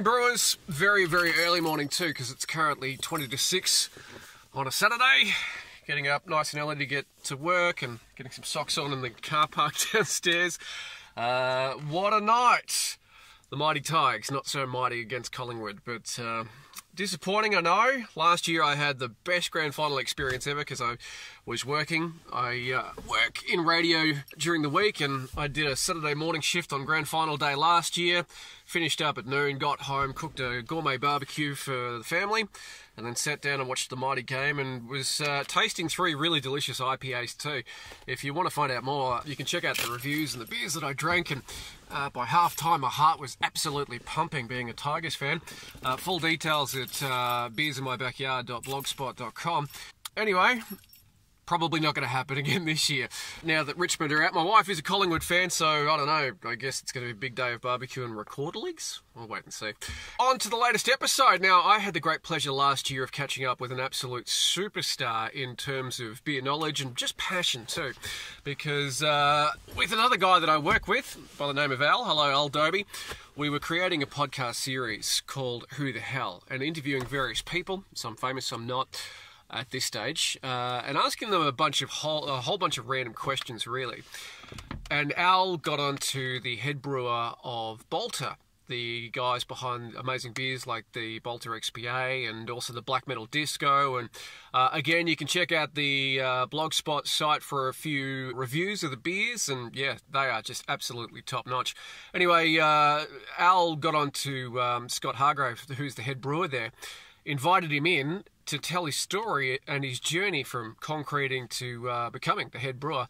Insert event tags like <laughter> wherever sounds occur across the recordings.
morning, Brewers. Very, very early morning, too, because it's currently 20 to 6 on a Saturday. Getting up nice and early to get to work and getting some socks on in the car park <laughs> downstairs. Uh, what a night! The Mighty Tigers, not so mighty against Collingwood, but uh, disappointing, I know. Last year I had the best grand final experience ever because I was working. I uh, work in radio during the week and I did a Saturday morning shift on grand final day last year. Finished up at noon, got home, cooked a gourmet barbecue for the family, and then sat down and watched the mighty game and was uh, tasting three really delicious IPAs too. If you want to find out more, you can check out the reviews and the beers that I drank. And uh, by half time, my heart was absolutely pumping being a Tigers fan. Uh, full details at uh, beersinmybackyard.blogspot.com. Anyway, probably not going to happen <laughs> again this year. Now that Richmond are out, my wife is a Collingwood fan, so I don't know. I guess it's going to be a big day of barbecue and record leagues. We'll wait and see. On to the latest episode. Now, I had the great pleasure last year of catching up with an absolute superstar in terms of beer knowledge and just passion too, because uh, with another guy that I work with by the name of Al. Hello, Al Dobie. We were creating a podcast series called Who the Hell and interviewing various people, some famous, some not at this stage, uh, and asking them a bunch of whole, a whole bunch of random questions, really. And Al got onto the head brewer of Balter, the guys behind amazing beers like the Balter XPA and also the Black Metal Disco. And uh, again, you can check out the uh, Blogspot site for a few reviews of the beers, and yeah, they are just absolutely top notch. Anyway, uh, Al got on to um, Scott Hargrave, who's the head brewer there, invited him in to tell his story and his journey from concreting to uh, becoming the head brewer.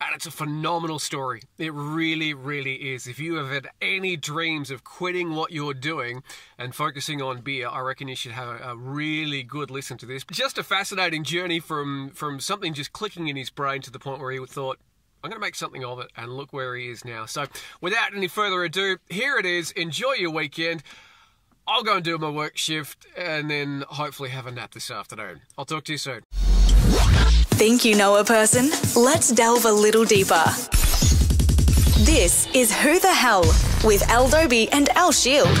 And it's a phenomenal story. It really, really is. If you have had any dreams of quitting what you're doing and focusing on beer, I reckon you should have a, a really good listen to this. Just a fascinating journey from from something just clicking in his brain to the point where he thought, I'm going to make something of it, and look where he is now. So, without any further ado, here it is. Enjoy your weekend. I'll go and do my work shift and then hopefully have a nap this afternoon. I'll talk to you soon. Think you know a person? Let's delve a little deeper. This is Who the Hell with Al Dobie and Al Shield.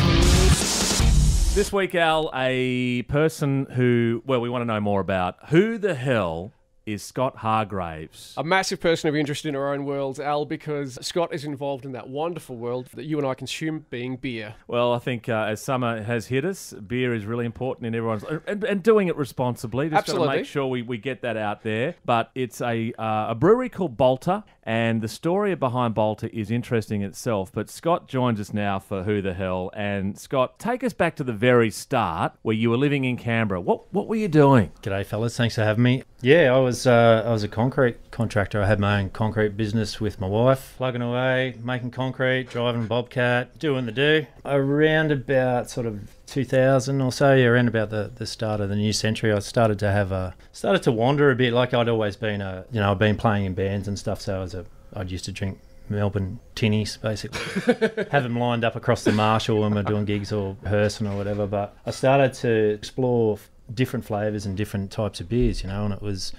This week, Al, a person who, well, we want to know more about. Who the hell is Scott Hargraves? A massive person of interest in our own world, Al, because Scott is involved in that wonderful world that you and I consume, being beer. Well, I think uh, as summer has hit us, beer is really important in everyone's and, and doing it responsibly. Just got to make sure we, we get that out there. But it's a uh, a brewery called Balter, and the story behind Balter is interesting itself. But Scott joins us now for Who the Hell. And Scott, take us back to the very start where you were living in Canberra. What what were you doing? G'day, fellas. Thanks for having me. Yeah, I was uh, I was a concrete contractor. I had my own concrete business with my wife, plugging away, making concrete, driving Bobcat, doing the do. Around about sort of 2000 or so, yeah, around about the, the start of the new century, I started to have a started to wander a bit. Like I'd always been a you know I'd been playing in bands and stuff, so I was a I'd used to drink Melbourne tinnies, basically. <laughs> have them lined up across the Marshall when we're doing gigs or Herson or whatever. But I started to explore different flavours and different types of beers, you know, and it was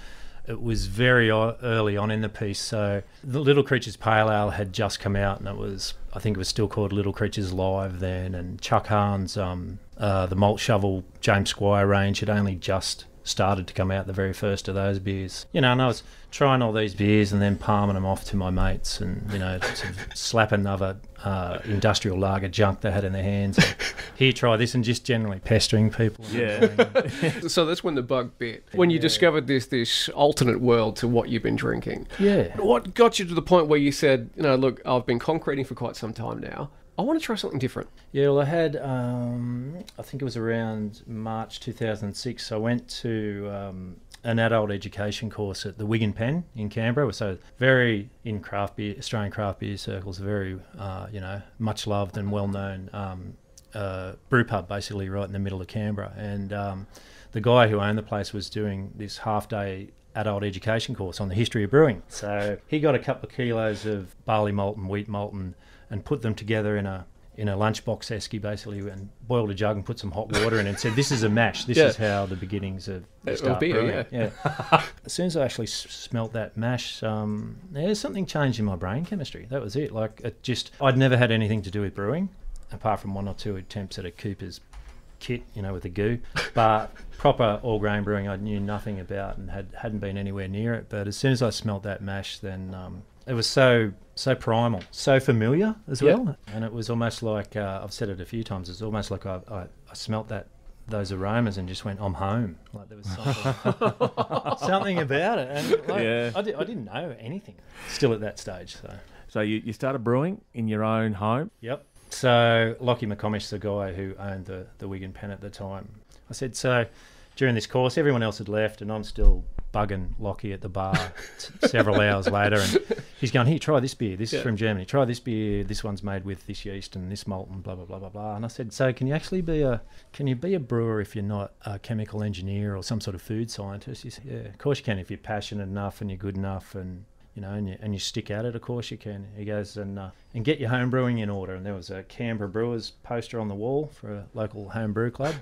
it was very early on in the piece. So the Little Creatures Pale Ale had just come out, and it was I think it was still called Little Creatures Live then, and Chuck Hahn's um, uh, the Malt Shovel James Squire range had only just started to come out the very first of those beers. You know, and I was trying all these beers and then palming them off to my mates and, you know, sort of <laughs> slap another uh, industrial lager junk they had in their hands. And, <laughs> Here, try this, and just generally pestering people. Yeah. <laughs> So that's when the bug bit. When you discovered this this alternate world to what you've been drinking. Yeah. What got you to the point where you said, you know, look, I've been concreting for quite some time now. I want to try something different. Yeah, well, I had, um, I think it was around March 2006. I went to um, an adult education course at the Wig and Pen in Canberra. So very in craft beer, Australian craft beer circles, very, uh, you know, much loved and well known um, uh, brew pub, basically right in the middle of Canberra. And um, the guy who owned the place was doing this half day adult education course on the history of brewing. So he got a couple of kilos of barley malt and wheat malt and, and put them together in a in a lunchbox esky basically and boiled a jug and put some hot water in and said this is a mash this Yeah. is how the beginnings of start beer, brewing. yeah. as soon as I actually s- smelt that mash um, yeah, something changed in my brain chemistry that was it like it just I'd never had anything to do with brewing apart from one or two attempts at a Cooper's kit, you know, with the goo. But proper all grain brewing, I knew nothing about and had hadn't been anywhere near it. But as soon as I smelt that mash, then um, it was so so primal, so familiar as Yeah. well, and it was almost like uh, I've said it a few times. It's almost like I, I, I smelt that those aromas and just went, I'm home. Like there was something, <laughs> something about it, and like, Yeah. I, di- I didn't know anything still at that stage. So. So you, you started brewing in your own home. Yep. So Lockie McComish, the guy who owned the, the Wig and Pen at the time, I said, so during this course, everyone else had left, and I'm still bugging Lockie at the bar t- several hours later, and he's going, here, try this beer. This Yeah. is from Germany. Try this beer. This one's made with this yeast and this malt and blah blah blah blah blah. And I said, so can you actually be a can you be a brewer if you're not a chemical engineer or some sort of food scientist? He said, yeah, of course you can if you're passionate enough and you're good enough and you know, and you, and you stick at it, of course you can. He goes, and uh, and get your home brewing in order. And there was a Canberra Brewers poster on the wall for a local home brew club.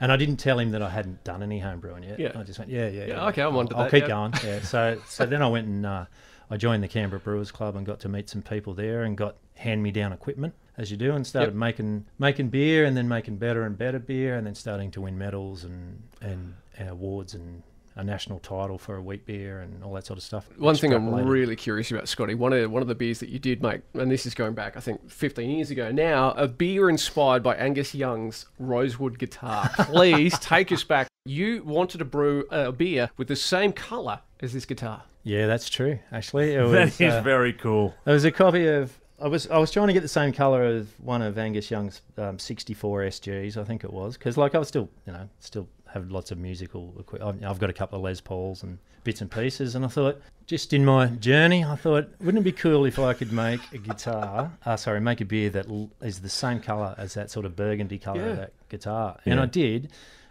And I didn't tell him that I hadn't done any home brewing yet. Yeah. I just went, yeah, yeah, Yeah, okay, I'm onto I'll that, keep yeah. going. Yeah. So <laughs> so then I went and uh, I joined the Canberra Brewers Club and got to meet some people there and got hand me down equipment as you do and started Yep. making making beer and then making better and better beer and then starting to win medals and and, and awards and a national title for a wheat beer and all that sort of stuff. One thing I'm really curious about, Scotty, one of one of the beers that you did make, and this is going back, I think, 15 years ago now, a beer inspired by Angus Young's Rosewood guitar. <laughs> Please take us back. You wanted to brew a beer with the same colour as this guitar. Yeah, that's true. Actually, it <laughs> was, That is uh, very cool. There was a copy of. I was I was trying to get the same color as one of Angus Young's um, 64 SGs, I think it was, because like I was still you know still have lots of musical equipment. I've got a couple of Les Pauls and bits and pieces, and I thought just in my journey, I thought wouldn't it be cool if I could make a guitar? Uh, sorry, make a beer that is the same color as that sort of burgundy color Yeah. of that guitar, and I did.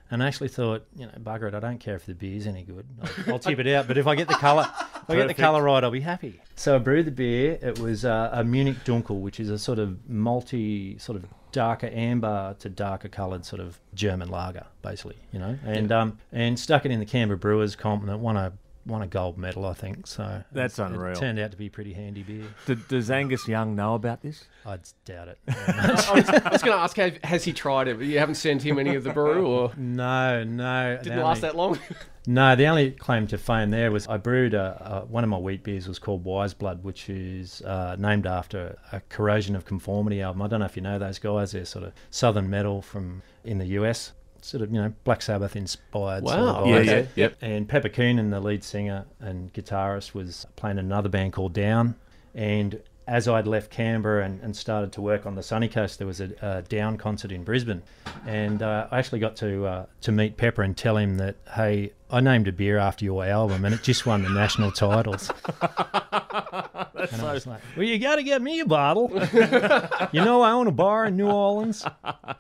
And I actually thought, you know, bugger it, I don't care if the beer's any good. I'll, I'll tip it out. But if I get the colour, if I get the colour right, I'll be happy. So I brewed the beer. It was uh, a Munich Dunkel, which is a sort of multi, sort of darker amber to darker coloured sort of German lager, basically, you know. And um, and stuck it in the Canberra Brewers comp, and it won a won a gold medal, I think. So That's it- unreal. It turned out to be pretty handy beer. D- does Angus Young know about this? I doubt it. <laughs> <laughs> I was, I was going to ask, have, has he tried it? You haven't sent him any of the brew, or <laughs> no, no. didn't last only- that long? No, the only claim to fame there was I brewed a, a, one of my wheat beers was called Wise Blood, which is uh, named after a Corrosion of Conformity album. I don't know if you know those guys. They're sort of southern metal from in the US, sort of you know Black Sabbath inspired. sort of Wow. Yeah, yeah. Yep. And Pepper Keenan, the lead singer and guitarist, was playing another band called Down. And as I'd left Canberra and, and started to work on the sunny coast, there was a, a Down concert in Brisbane, and uh, I actually got to uh, to meet Pepper and tell him that, hey, I named a beer after your album, and it just won the national titles. <laughs> and I was like, well, you got to get me a bottle. <laughs> you know, I own a bar in New Orleans.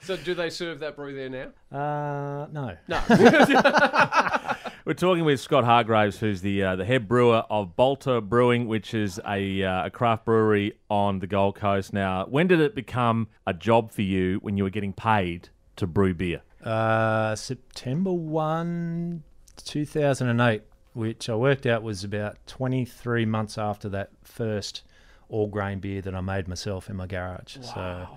so do they serve that brew there now? Uh, no. No. <laughs> We're talking with Scott Hargraves, who's the uh, the head brewer of Balter Brewing, which is a, uh, a craft brewery on the Gold Coast. Now, when did it become a job for you when you were getting paid to brew beer? Uh, September 1, 2008, which I worked out was about 23 months after that first all grain beer that I made myself in my garage. So,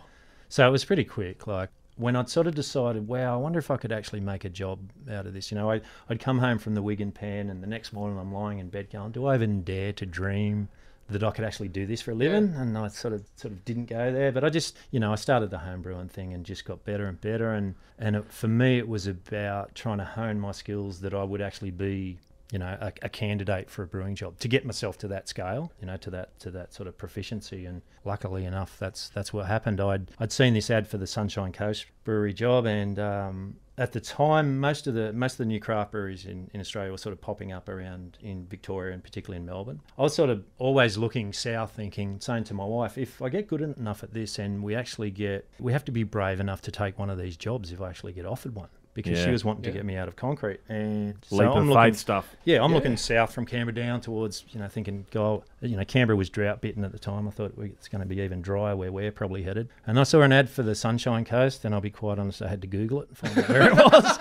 so it was pretty quick. Like when I'd sort of decided, wow, I wonder if I could actually make a job out of this. You know, I, I'd come home from the Wig and Pen, and the next morning I'm lying in bed going, do I even dare to dream that I could actually do this for a living? And I sort of sort of didn't go there. But I just, you know, I started the home brewing thing and just got better and better. And and it, for me, it was about trying to hone my skills that I would actually be you know a, a candidate for a brewing job to get myself to that scale you know to that to that sort of proficiency and luckily enough that's that's what happened i'd i'd seen this ad for the sunshine coast brewery job and um at the time most of the most of the new craft breweries in, in australia were sort of popping up around in victoria and particularly in melbourne. I was sort of always looking south thinking saying to my wife if i get good enough at this and we actually get we have to be brave enough to take one of these jobs if i actually get offered one because she was wanting to Yeah. get me out of concrete and so Leap I'm of looking- faith stuff. yeah, I'm Yeah. looking south from Canberra down towards, you know, thinking, go, you know, Canberra was drought bitten at the time. I thought we- it's going to be even drier where we're probably headed. And I saw an ad for the Sunshine Coast, and I'll be quite honest, I had to Google it and find out where it <laughs> was.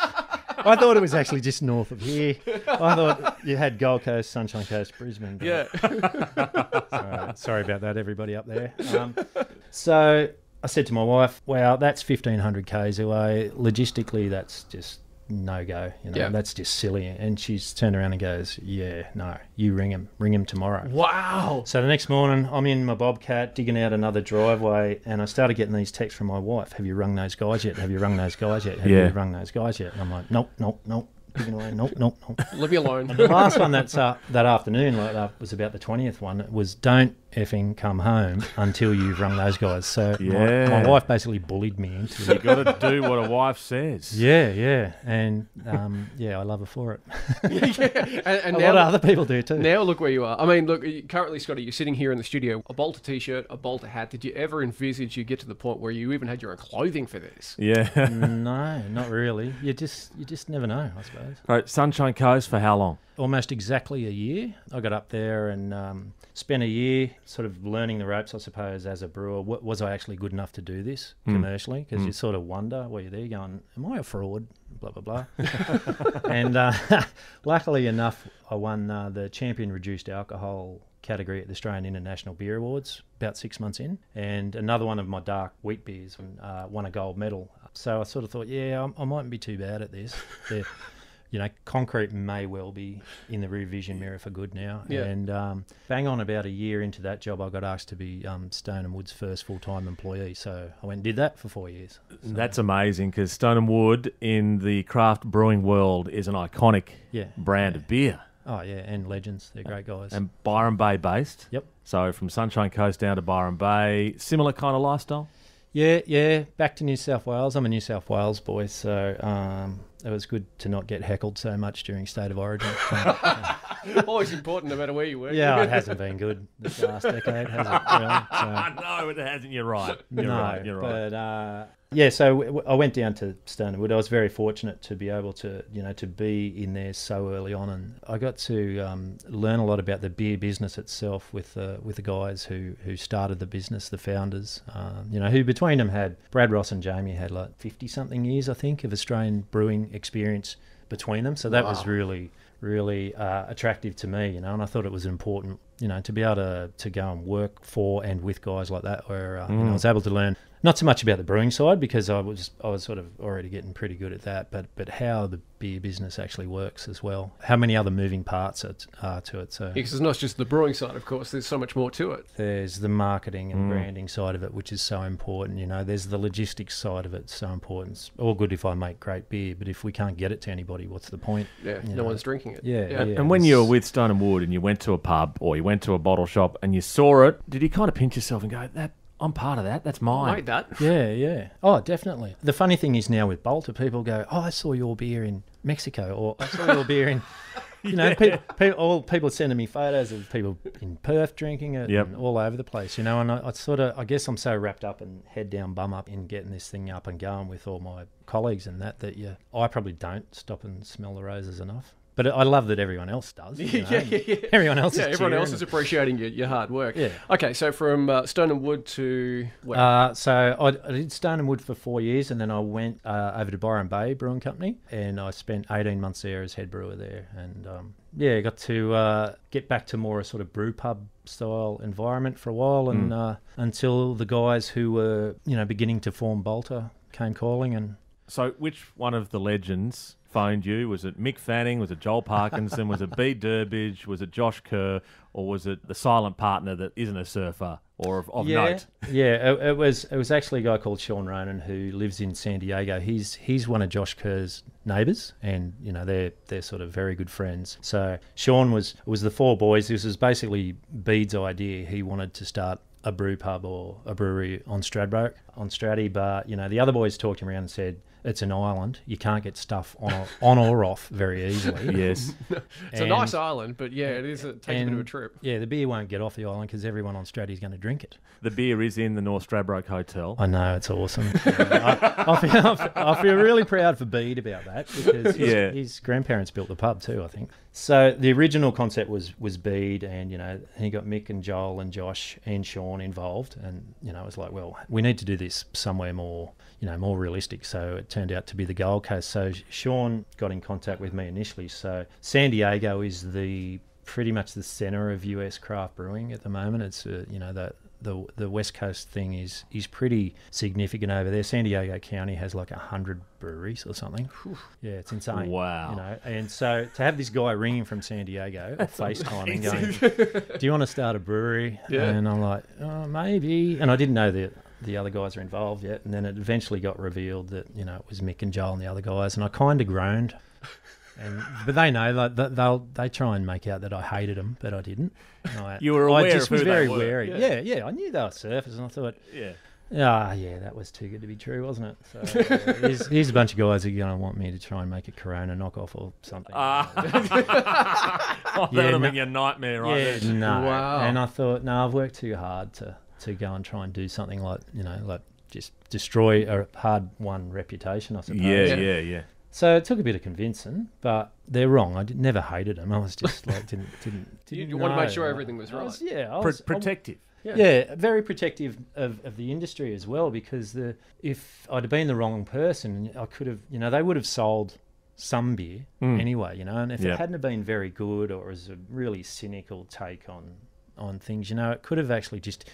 I thought it was actually just north of here. I thought you had Gold Coast, Sunshine Coast, Brisbane. but- yeah. <laughs> Sorry, sorry about that, everybody up there. Um, so I said to my wife, "Wow, that's fifteen hundred k's away. Logistically, that's just no go. You know, Yeah. that's just silly." And she's turned around and goes, "Yeah, no, you ring him, ring him tomorrow." Wow. So the next morning, I'm in my bobcat digging out another driveway, and I started getting these texts from my wife. Have you rung those guys yet? Have you rung those guys yet? Have Yeah. you rung those guys yet? And I'm like, nope, nope, nope. Digging away, nope, nope, nope. Leave me alone. The last one that's uh, that afternoon, like that was about the twentieth one. It was don't effing come home until you've rung those guys. So my- Yeah. my, wife basically bullied me into it. You it. got to do what a wife says. Yeah, yeah, and um, yeah, I love her for it. <laughs> and, and A now, lot of other people do too. now look where you are. I mean, look, currently, Scotty, you're sitting here in the studio, a Balter t-shirt, a Balter hat. Did you ever envisage you get to the point where you even had your own clothing for this? Yeah. <laughs> no, not really. You just you just never know, I suppose. right, Sunshine Coast for how long? almost exactly a year. I got up there and um, spent a year sort of learning the ropes, I suppose, as a brewer. W- was I actually good enough to do this commercially? Because you sort of wonder while you're there going, am I a fraud? Blah, blah, blah. <laughs> and uh, <laughs> luckily enough, I won uh, the champion reduced alcohol category at the Australian International Beer Awards about six months in. And another one of my dark wheat beers uh, won a gold medal. So I sort of thought, yeah, I, I mightn't be too bad at this. <laughs> You know, concrete may well be in the rear vision mirror for good now. Yeah. And um, bang on about a year into that job, I got asked to be um, Stone and Wood's first full time employee. So I went and did that for four years. That's amazing because Stone and Wood in the craft brewing world is an iconic Yeah. brand of beer Oh, yeah. And legends. They're great guys. and Byron Bay based. yep. So from Sunshine Coast down to Byron Bay, similar kind of lifestyle. Yeah, yeah. Back to New South Wales. I'm a New South Wales boy. So um, it was good to not get heckled so much during State of Origin. <laughs> <laughs> Always important, no matter where you work. yeah, it hasn't been good this last decade, has it? <laughs> Really? So- no, it hasn't. You're right. You're no, right. You're right. But uh, yeah, so I went down to Stonewood. I was very fortunate to be able to, you know, to be in there so early on, and I got to um, learn a lot about the beer business itself with uh, with the guys who who started the business, the founders. Um, you know, who between them had Brad Ross and Jamie had like fifty something years, I think, of Australian brewing experience between them. So that was really really uh, attractive to me, you know, and I thought it was important, you know, to be able to, to go and work for and with guys like that, where uh, you know, I was able to learn not so much about the brewing side because I was I was sort of already getting pretty good at that, but but how the beer business actually works as well, how many other moving parts it, are to it. So Because it's not just the brewing side, of course. There's so much more to it. there's the marketing and mm. branding side of it, which is so important. You know, there's the logistics side of it, so important. It's all good if I make great beer, but if we can't get it to anybody, what's the point? Yeah, You no know. one's drinking it. Yeah, yeah. yeah. and when you were with Stone and Wood and you went to a pub or you went to a bottle shop and you saw it, did you kind of pinch yourself and go, "That I'm part of that. That's mine. I mine." made that. Yeah, yeah. Oh, definitely. The funny thing is now with Balter, people go, "Oh, I saw your beer in Mexico," or "I saw your beer in," <laughs> you know, people, people, all people are sending me photos of people in Perth drinking it, Yep. and all over the place, you know. And I, I sort of, I guess, I'm so wrapped up and head down, bum up in getting this thing up and going with all my colleagues and that that yeah, I probably don't stop and smell the roses enough. But I love that everyone else does. <laughs> You know? yeah, yeah, yeah. Everyone else Yeah, is everyone else is appreciating your, your hard work. Yeah. Okay, so from uh, Stone and Wood to where? Uh, so I, I did Stone and Wood for four years, and then I went uh, over to Byron Bay Brewing Company, and I spent 18 months there as head brewer there, and um, yeah, got to uh, get back to more a sort of brew pub style environment for a while, and uh, until the guys who were you know beginning to form Balter came calling, and So, which one of the legends phoned you? Was it Mick Fanning? Was it Joel Parkinson? was it Bede Durbridge? Was it Josh Kerr? Or was it the silent partner that isn't a surfer or of, of yeah, note? <laughs> yeah, it, it was it was actually a guy called Sean Ronan who lives in San Diego. He's he's one of Josh Kerr's neighbours, and you know they're they're sort of very good friends. So Sean was was the four boys. This was basically Bede's idea. He wanted to start a brew pub or a brewery on Stradbroke on Straddie, but you know the other boys talked him around and said it's an island. You can't get stuff on or, on or <laughs> off very easily. Yes. <laughs> it's a nice island, but yeah, it is. It takes a bit of a trip. Yeah, the beer won't get off the island because everyone on Straddie's going to drink it. the beer is in the North Stradbroke Hotel. I know it's awesome. <laughs> I, I, feel, I feel- I feel really proud for Bede about that because his, Yeah. his grandparents built the pub too. I think so. The original concept was was Bede, and you know he got Mick and Joel and Josh and Sean involved, and you know it was like, well, we need to do this somewhere more, you know, more realistic. So it turned out to be the Gold Coast. So Sean got in contact with me initially. So San Diego is the pretty much the center of US craft brewing at the moment. It's uh, you know the the the West Coast thing is is pretty significant over there. San Diego County has like a hundred breweries or something. Yeah, it's insane. Wow. You know, and so to have this guy ringing from San Diego, FaceTime and going, "Do you want to start a brewery?" <laughs> Yeah. And I'm like, oh, maybe. And I didn't know that the other guys are involved yet. And then it eventually got revealed that you know it was Mick and Joel and the other guys, and I kind of groaned. <laughs> And, but they know like they'll they try and make out that I hated them, but I didn't. I, <laughs> You were aware. I just of was who they very were. wary. Yeah. yeah, I knew they were surfers, and I thought, Yeah. ah, yeah, that was too good to be true, wasn't it? So uh, here's, <laughs> here's a bunch of guys who are going to want me to try and make a Corona knockoff or something. Ah. oh, that Yeah, would have no- been your nightmare, right yeah, there. no. Wow. And I thought, no, I've worked too hard to to go and try and do something like you know like just destroy a hard won reputation. I suppose. Yeah, Yeah. yeah, yeah. So it took a bit of convincing, but they're wrong. I did, never hated them. I was just like didn't didn't. <laughs> Didn't you want to make sure everything was I was- right. yeah, I was, I- protective. yeah. very protective of, of the industry as well because the if I'd have been the wrong person, I could have you know they would have sold some beer hmm. anyway, you know, and if Yep. it hadn't have been very good or was a really cynical take on on things, you know, it could have actually just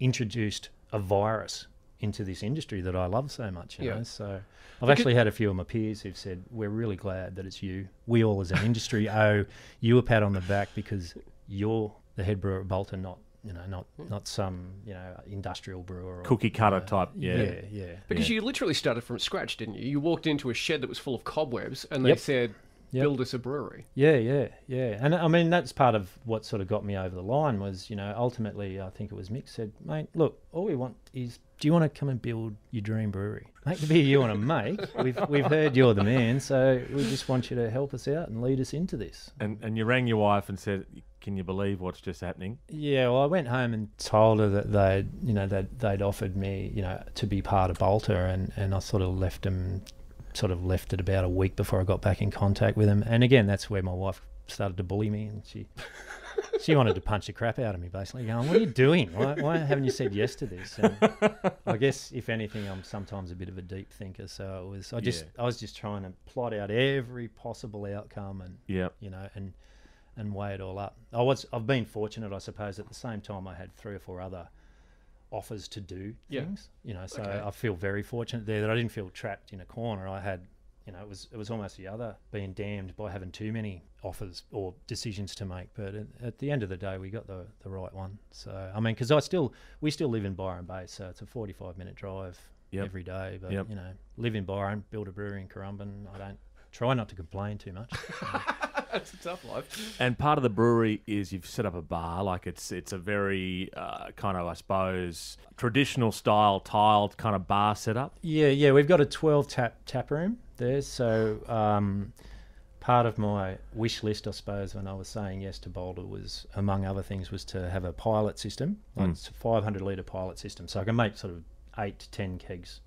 introduced a virus into this industry that I love so much, you Yeah. know. So I've actually had a few of my peers who've said, We're really glad that it's you. We all as an industry <laughs> owe you a pat on the back because you're the head brewer at Balter, not you know, not hmm. not some, you know, industrial brewer or Cookie cutter type. yeah, Yeah. yeah. Because you literally started from scratch, didn't you? You walked into a shed that was full of cobwebs, and they Yep. said, Yep. "Build us a brewery." Yeah, yeah, yeah. And I mean, that's part of what sort of got me over the line was, you know, ultimately, I think it was Mick said, mate, look, all we want is, do you want to come and build your dream brewery? Make the beer you want to make. <laughs> We've, we've heard you're the man, so we just want you to help us out and lead us into this. And and you rang your wife and said, "Can you believe what's just happening?" Yeah, well, I went home and told her that they'd, you know, they'd, they'd offered me, you know, to be part of Balter, and, and I sort of left them, sort of left it about a week before I got back in contact with him. And again, that's where my wife started to bully me, and she <laughs> she wanted to punch the crap out of me, basically, going, "What are you doing? Why, why haven't you said yes to this?" And I <laughs> guess, if anything, I'm sometimes a bit of a deep thinker, so it was. I just, I was just trying to plot out every possible outcome and Yeah. you know, and and weigh it all up. I was I've been fortunate, I suppose. At the same time, I had three or four other offers to do Yeah. things. You know, so Okay. I feel very fortunate there that I didn't feel trapped in a corner. I had, you know, it was it was almost the other being damned by having too many offers or decisions to make. But at, at the end of the day, we got the the right one. So I mean, because I still we still live in Byron Bay, so it's a forty five minute drive Yep. every day. But Yep. you know, live in Byron, build a brewery in Currumbin. I don't try not to complain too much. <laughs> <laughs> That's a tough life. And part of the brewery is you've set up a bar, like it's it's a very uh, kind of I suppose traditional style tiled kind of bar setup. Yeah, yeah, we've got a 12 tap tap room there. So um, part of my wish list, I suppose, when I was saying yes to Balter was, among other things, was to have a pilot system, like it's a 500 litre pilot system. So I can make sort of eight to 10 kegs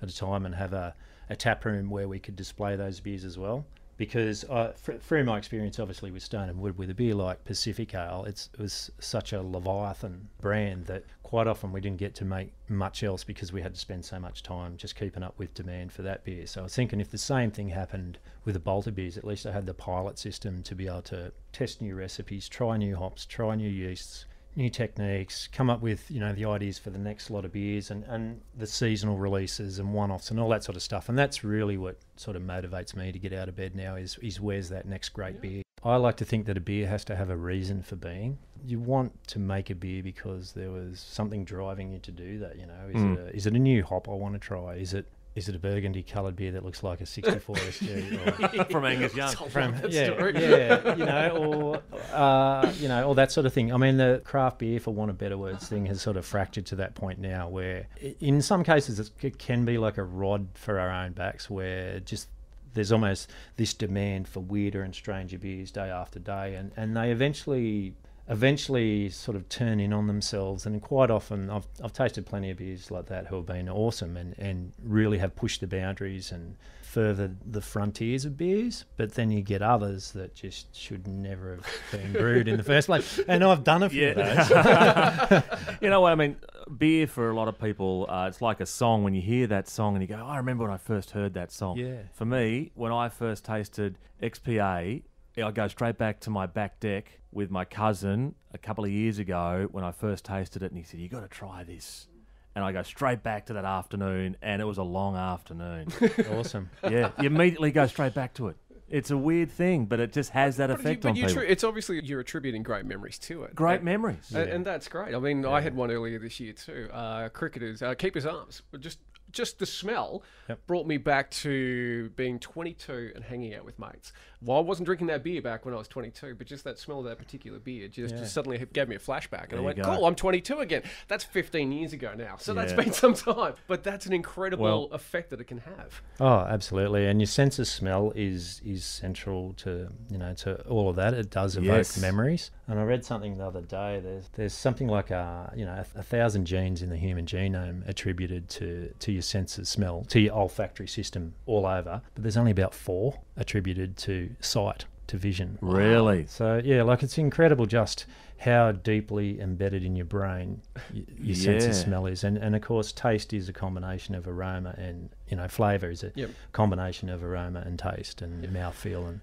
at a time and have a, a tap room where we could display those beers as well. Because uh, through my experience, obviously with Stone and Wood, with a beer like Pacific Ale, it was such a Leviathan brand that quite often we didn't get to make much else because we had to spend so much time just keeping up with demand for that beer. So I was thinking if the same thing happened with the Balter beers, at least I had the pilot system to be able to test new recipes, try new hops, try new yeasts, new techniques, come up with, you know, the ideas for the next lot of beers and, and the seasonal releases and one-offs and all that sort of stuff. And that's really what sort of motivates me to get out of bed now is, is where's that next great beer? I like to think that a beer has to have a reason for being. You want to make a beer because there was something driving you to do that, you know. Is, hmm. it, a, is it a new hop I want to try? Is it is it a burgundy coloured beer that looks like a <laughs> 64 SG? Or, <laughs> from Angus Young. from that yeah, yeah, you know, or uh, you know, or that sort of thing. I mean, the craft beer, for want of better words, thing has sort of fractured to that point now, where in some cases it can be like a rod for our own backs, where just there's almost this demand for weirder and stranger beers day after day, and and they eventually eventually sort of turn in on themselves and quite often I've, I've tasted plenty of beers like that who have been awesome and, and really have pushed the boundaries and furthered the frontiers of beers but then you get others that just should never have been brewed in the first place and I've done a few of those <laughs> you know what I mean? Beer for a lot of people, uh, it's like a song. When you hear that song and you go, "I remember when I first heard that song." Yeah. For me, when I first tasted XPA, I go straight back to my back deck with my cousin a couple of years ago when I first tasted it, and he said, "You got to try this." And I go straight back to that afternoon, and it was a long afternoon. <laughs> Awesome. yeah, you immediately go straight back to it. It's a weird thing, but it just has that But you- effect but on you people. tr- it's obviously you're attributing great memories to it. Great And- memories. And, and that's great. I mean, I had one earlier this year too. Uh, cricketers, uh, keepers arms. But Just just the smell brought me back to being 22 and hanging out with mates. Well, I wasn't drinking that beer back when I was 22, but just that smell of that particular beer just, just suddenly gave me a flashback, and I went. "Cool, I'm 22 again." That's 15 years ago now, so that's been <laughs> some time. But that's an incredible Well- effect that it can have. Oh, absolutely. And your sense of smell is is central to you know to all of that. It does evoke Yes. memories. And I read something the other day. There's there's something like a you know a, a thousand genes in the human genome attributed to to your sense of smell, to your olfactory system all over. But there's only about four attributed to sight, to vision. Really? So yeah, like it's incredible just how deeply embedded in your brain y- your sense of smell is, and and of course taste is a combination of aroma and you know flavour is a Yep. combination of aroma and taste and your mouthfeel and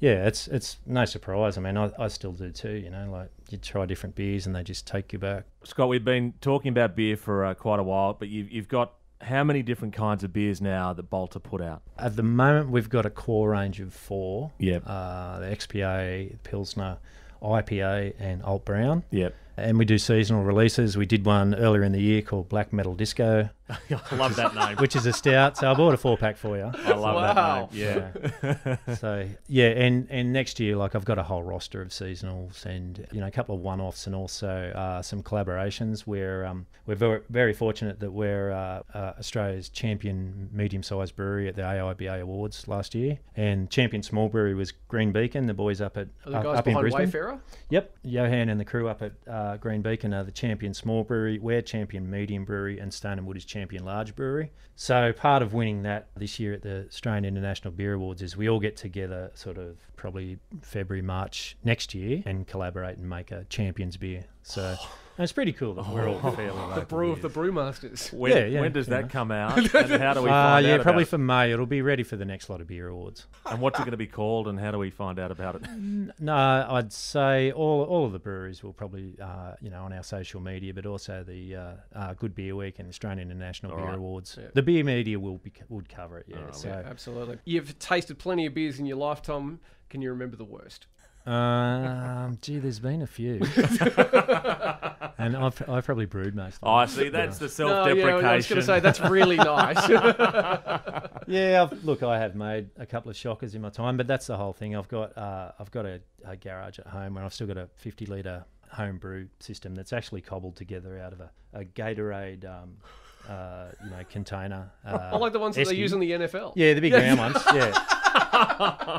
yeah, it's it's no surprise. I mean, I, I still do too. You know, like you try different beers and they just take you back. Scott, we've been talking about beer for uh, quite a while, but you've, you've got how many different kinds of beers now that Balter put out? At the moment, we've got a core range of four. Yep. Uh, the XPA, Pilsner, IPA, and Alt Brown. Yep. And we do seasonal releases. We did one earlier in the year called Black Metal Disco, <laughs> I love that name. which is a stout. So I bought a four pack for you. I love Wow. that name. Yeah. so yeah, and and next year, like I've got a whole roster of seasonals and you know a couple of one-offs and also uh, some collaborations. Where um, we're very very fortunate that we're uh, uh, Australia's champion medium-sized brewery at the AIBA Awards last year, and champion small brewery was Green Beacon, the boys up at Are the up, guys up in behind Brisbane. Wayfarer? Yep, Johan and the crew up at uh, Green Beacon are the champion small brewery. We're champion medium brewery, and Stone and Wood is champion large brewery. So part of winning that this year at the Australian International Beer Awards is we all get together, sort of probably February, March next year, and collaborate and make a champions beer. So <sighs> it's pretty cool that we're all fairly The brew of the beers. brewmasters. When, Yeah, yeah, when does that know. come out? <laughs> And how do we Uh, find yeah, out probably about for May. It'll be ready for the next lot of beer awards. And what's it going to be called? And how do we find out about it? No, I'd say all all of the breweries will probably, uh, you know, on our social media, but also the uh, uh, Good Beer Week and Australian International Beer right. Awards. The beer media will be would cover it. Yeah. so, Absolutely. You've tasted plenty of beers in your lifetime. Can you remember the worst? Um, gee, there's been a few, <laughs> and I've I've probably brewed most. of them. Oh, see, that's the self-deprecation. No, yeah, I was going to say that's really nice. <laughs> <laughs> Yeah, I've, look, I have made a couple of shockers in my time, but that's the whole thing. I've got uh, I've got a, a garage at home where I've still got a 50 litre home brew system that's actually cobbled together out of a, a Gatorade, um, uh, you know, container. Uh, I like the ones that they use in the NFL. Yeah, the big round ones. Yeah.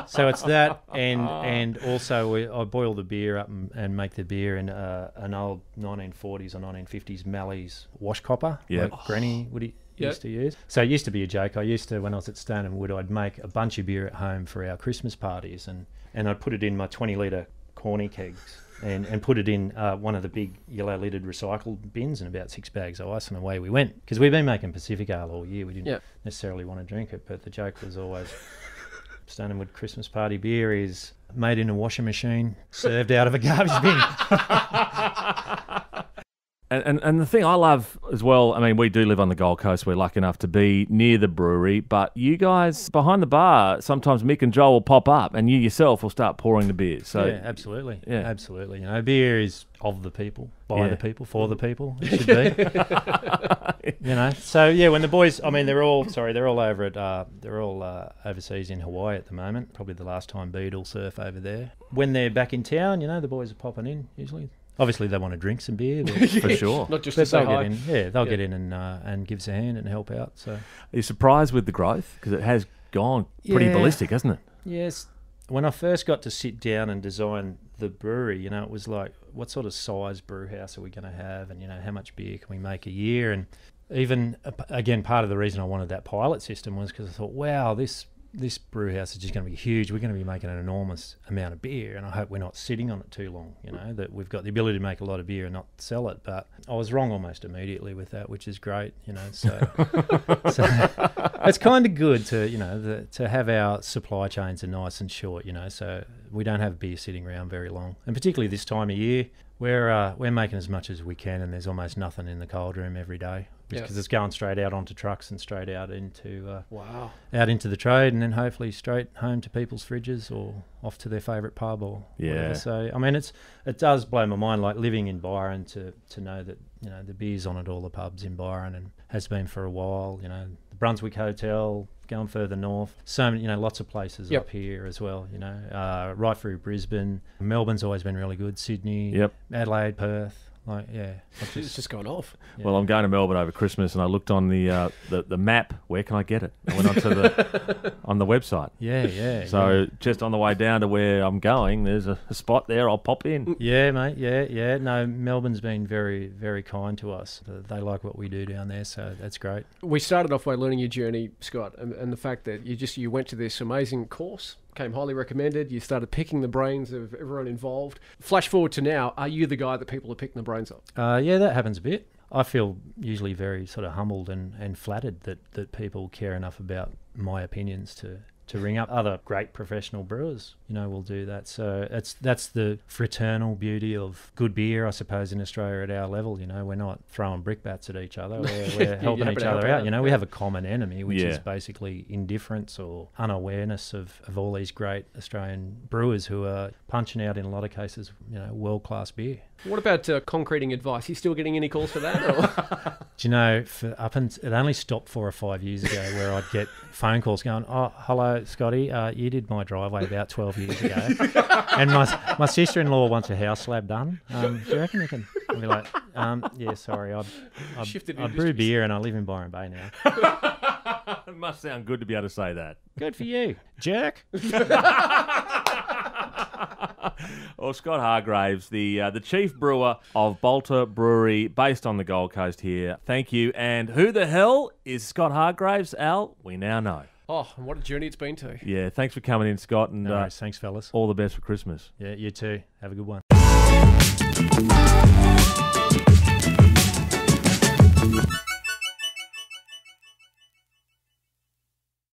So it's that, and <laughs> and also we, I boil the beer up and, and make the beer in uh, an old 1940s or 1950s Malley's wash copper, like Granny would he Yep. used to use. So it used to be a joke. I used to when I was at Stone and Wood, I'd make a bunch of beer at home for our Christmas parties, and and I'd put it in my 20 litre corny kegs. And, and put it in uh, one of the big yellow lidded recycled bins and about six bags of ice, and away we went. Because we've been making Pacific Ale all year. We didn't Yep. necessarily want to drink it, but the joke was always Stone and Wood Christmas party beer is made in a washing machine, <laughs> served out of a garbage bin. <laughs> And, and and the thing I love as well, I mean, we do live on the Gold Coast. We're lucky enough to be near the brewery, but you guys behind the bar, sometimes Mick and Joel will pop up, and you yourself will start pouring the beers. So yeah, absolutely. Yeah. absolutely. You know, beer is of the people, by Yeah. the people, for the people. It should be. <laughs> you know. So yeah, when the boys, I mean, they're all sorry, they're all over at, uh, they're all uh, overseas in Hawaii at the moment. Probably the last time Bede'll surf over there. When they're back in town, you know, the boys are popping in usually. Obviously, they want to drink some beer. <laughs> But for sure. Not just to But say they'll hi. get in, yeah, they'll Yeah. get in and uh, and give us a hand and help out. So Are you surprised with the growth? Because it has gone pretty Yeah. ballistic, hasn't it? Yes. When I first got to sit down and design the brewery, you know, it was like, what sort of size brew house are we going to have? And, you know, how much beer can we make a year? And even, again, part of the reason I wanted that pilot system was because I thought, wow, this this brew house is just going to be huge. We're going to be making an enormous amount of beer, and I hope we're not sitting on it too long. You know that we've got the ability to make a lot of beer and not sell it. But I was wrong almost immediately with that, which is great. You know, so, <laughs> so it's kind of good to you know the, to have our supply chains are nice and short. You know, so we don't have beer sitting around very long, and particularly this time of year. We're, uh, we're making as much as we can, and there's almost nothing in the cold room every day Because it's going straight out onto trucks and straight out into uh, Wow. out into the trade and then hopefully straight home to people's fridges or off to their favourite pub or Yeah. whatever. So I mean it's it does blow my mind like living in Byron to to know that you know the beer's on at all the pubs in Byron and has been for a while. You know the Brunswick Hotel. Going further north, so many, you know, lots of places Yep. up here as well. You know, uh, right through Brisbane, Melbourne's always been really good. Sydney, Yep. Adelaide, Perth, like yeah, It's just- just gone off. yeah. Well, I'm going to Melbourne over Christmas, and I looked on the uh, the, the map. Where can I get it? I went onto the <laughs> on the website. yeah, yeah. So just on the way down to where I'm going, there's a, a spot there. I'll pop in. Yeah, mate. Yeah, yeah. No, Melbourne's been very, very kind to us. Uh, They like what we do down there, so that's great. We started off by learning your journey, Scott, and, and the fact that you just you went to this amazing course, came highly recommended. You started picking the brains of everyone involved. Flash forward to now, are you the guy that people are picking the brains of? Uh, yeah, that happens a bit. I feel usually very sort of humbled and, and flattered that, that people care enough about my opinions to, to ring up other great professional brewers. You know, we'll do that. So it's that's the fraternal beauty of good beer, I suppose, in Australia at our level. You know, we're not throwing brickbats at each other. We're, <laughs> we're helping each other out. out, You know, we have a common enemy, which is basically indifference or unawareness of, of all these great Australian brewers who are punching out in a lot of cases, you know, world class beer. What about uh, concreting advice? You still getting any calls for that? Or? <laughs> Do you know, for up and it only stopped four or five years ago where I'd get phone calls going, "Oh, hello, Scotty, uh, you did my driveway about twelve years ago, <laughs> and my my sister in law wants a house slab done. Um, do you reckon you can?" I'd be like, um, "Yeah, sorry, I I, Shifted I brew beer and I live in Byron Bay now. it <laughs> must sound good to be able to say that. Good for you, jerk." Well, Scott Hargraves, the uh, the chief brewer of Balter Brewery, based on the Gold Coast here. Thank you. And who the hell is Scott Hargraves? Al, we now know. oh, and what a journey it's been to. Yeah, thanks for coming in, Scott, and No uh. Thanks, fellas. all the best for Christmas. Yeah, you too. Have a good one.